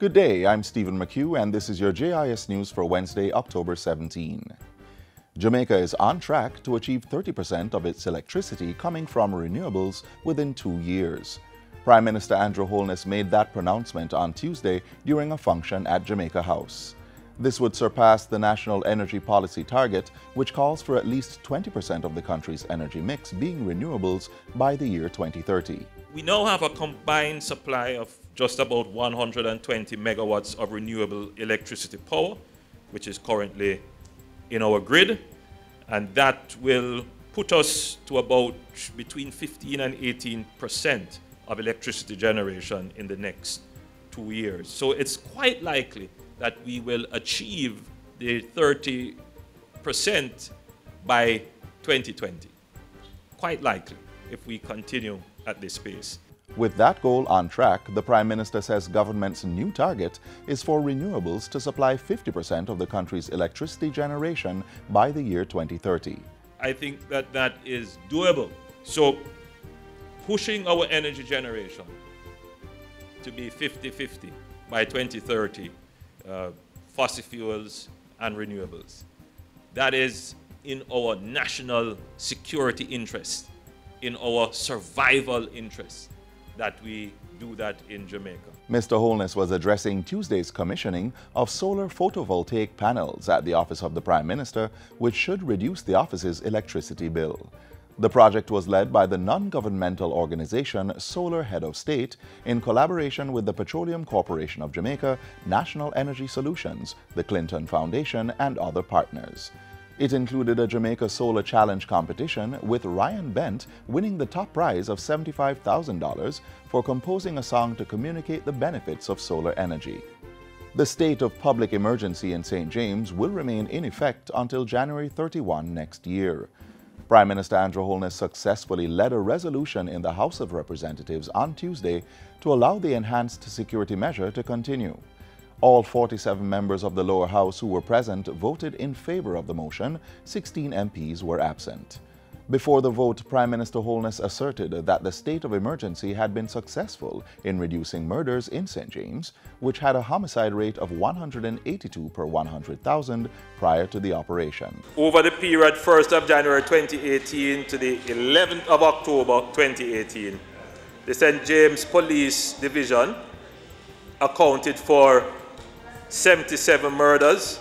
Good day, I'm Stephen McHugh, and this is your JIS News for Wednesday, October 17. Jamaica is on track to achieve 30% of its electricity coming from renewables within two years. Prime Minister Andrew Holness made that pronouncement on Tuesday during a function at Jamaica House. This would surpass the national energy policy target, which calls for at least 20% of the country's energy mix being renewables by the year 2030. We now have a combined supply of just about 120 megawatts of renewable electricity power, which is currently in our grid, and that will put us to about between 15 and 18 percent of electricity generation in the next two years. So it's quite likely that we will achieve the 30% by 2020. Quite likely if we continue at this pace. With that goal on track, the Prime Minister says government's new target is for renewables to supply 50% of the country's electricity generation by the year 2030. I think that that is doable. So, pushing our energy generation to be 50 50 by 2030 uh, fossil fuels and renewables. That is in our national security interest, in our survival interest, that we do that in Jamaica. Mr. Holness was addressing Tuesday's commissioning of solar photovoltaic panels at the Office of the Prime Minister, which should reduce the office's electricity bill. The project was led by the non-governmental organization Solar Head of State in collaboration with the Petroleum Corporation of Jamaica, National Energy Solutions, the Clinton Foundation, and other partners. It included a Jamaica Solar Challenge competition with Ryan Bent winning the top prize of $75,000 for composing a song to communicate the benefits of solar energy. The state of public emergency in St. James will remain in effect until January 31 next year. Prime Minister Andrew Holness successfully led a resolution in the House of Representatives on Tuesday to allow the enhanced security measure to continue. All 47 members of the lower house who were present voted in favor of the motion. 16 MPs were absent. Before the vote, Prime Minister Holness asserted that the state of emergency had been successful in reducing murders in St. James, which had a homicide rate of 182 per 100,000 prior to the operation. Over the period 1st of January 2018 to the 11th of October 2018, the St. James Police Division accounted for 77 murders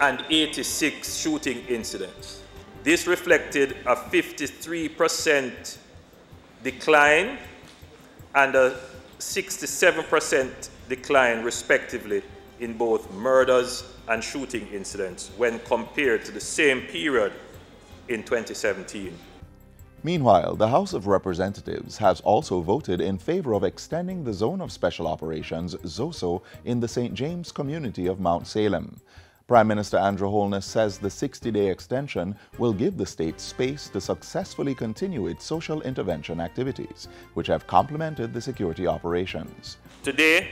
and 86 shooting incidents. This reflected a 53% decline and a 67% decline, respectively, in both murders and shooting incidents when compared to the same period in 2017. Meanwhile, the House of Representatives has also voted in favor of extending the Zone of Special Operations, ZOSO, in the St. James community of Mount Salem. Prime Minister Andrew Holness says the 60-day extension will give the state space to successfully continue its social intervention activities, which have complemented the security operations. Today,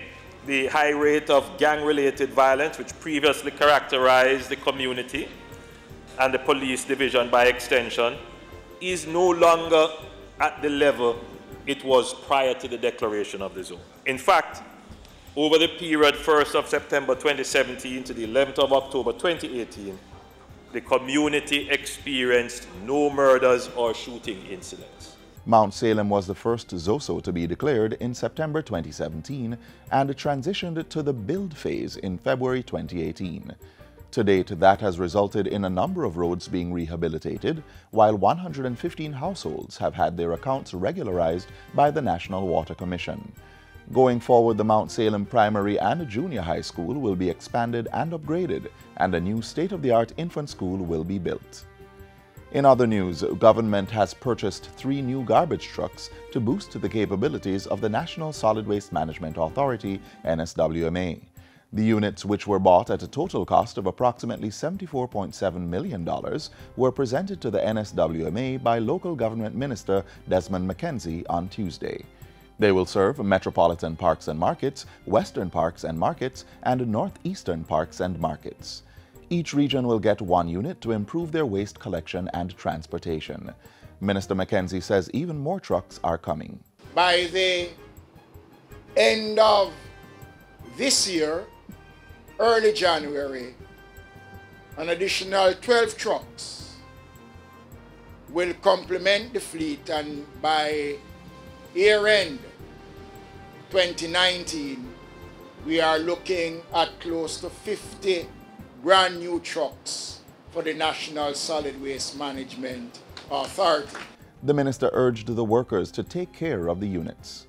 the high rate of gang-related violence, which previously characterized the community and the police division by extension, is no longer at the level it was prior to the declaration of the zone. In fact, over the period 1st of September 2017 to the 11th of October 2018, the community experienced no murders or shooting incidents. Mount Salem was the first ZOSO to be declared in September 2017 and transitioned to the build phase in February 2018. To date, that has resulted in a number of roads being rehabilitated, while 115 households have had their accounts regularized by the National Water Commission. Going forward, the Mount Salem Primary and Junior High School will be expanded and upgraded, and a new state-of-the-art infant school will be built. In other news, government has purchased three new garbage trucks to boost the capabilities of the National Solid Waste Management Authority, NSWMA. The units, which were bought at a total cost of approximately $74.7 million, were presented to the NSWMA by local government minister Desmond McKenzie on Tuesday. They will serve metropolitan parks and markets, western parks and markets, and northeastern parks and markets. Each region will get one unit to improve their waste collection and transportation. Minister McKenzie says even more trucks are coming. By the end of This year, early January, an additional 12 trucks will complement the fleet and by year end 2019 we are looking at close to 50 brand new trucks for the National Solid Waste Management Authority. The minister urged the workers to take care of the units.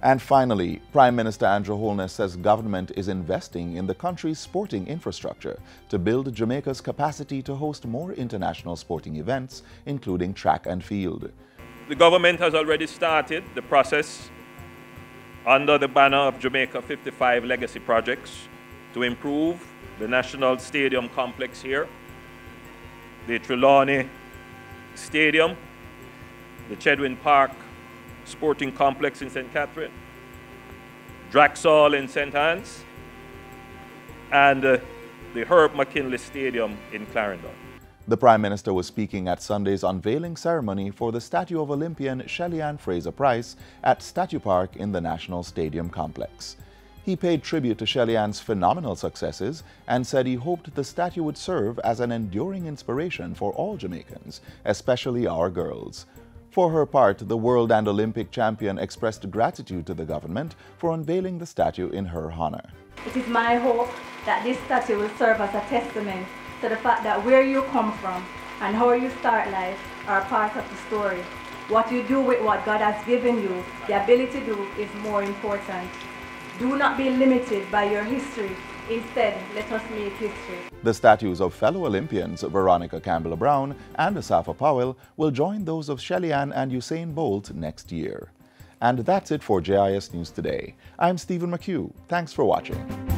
And finally, Prime Minister Andrew Holness says government is investing in the country's sporting infrastructure to build Jamaica's capacity to host more international sporting events, including track and field. The government has already started the process under the banner of Jamaica 55 Legacy Projects to improve the National Stadium complex here, the Trelawny Stadium, the Chedwin Park Sporting Complex in St. Catherine, Drax Hall in St. Anne's, and uh, the Herb McKenley Stadium in Clarendon. The Prime Minister was speaking at Sunday's unveiling ceremony for the statue of Olympian Shelly-Ann Fraser-Pryce at Statue Park in the National Stadium complex. He paid tribute to Shelly-Ann's phenomenal successes and said he hoped the statue would serve as an enduring inspiration for all Jamaicans, especially our girls. For her part, the world and Olympic champion expressed gratitude to the government for unveiling the statue in her honor. It is my hope that this statue will serve as a testament to the fact that where you come from and how you start life are part of the story. What you do with what God has given you, the ability to do, is more important. Do not be limited by your history. Instead, let us make history. The statues of fellow Olympians Veronica Campbell Brown and Asafa Powell will join those of Shelly-Ann and Usain Bolt next year. And that's it for JIS News Today. I'm Stephen McHugh. Thanks for watching.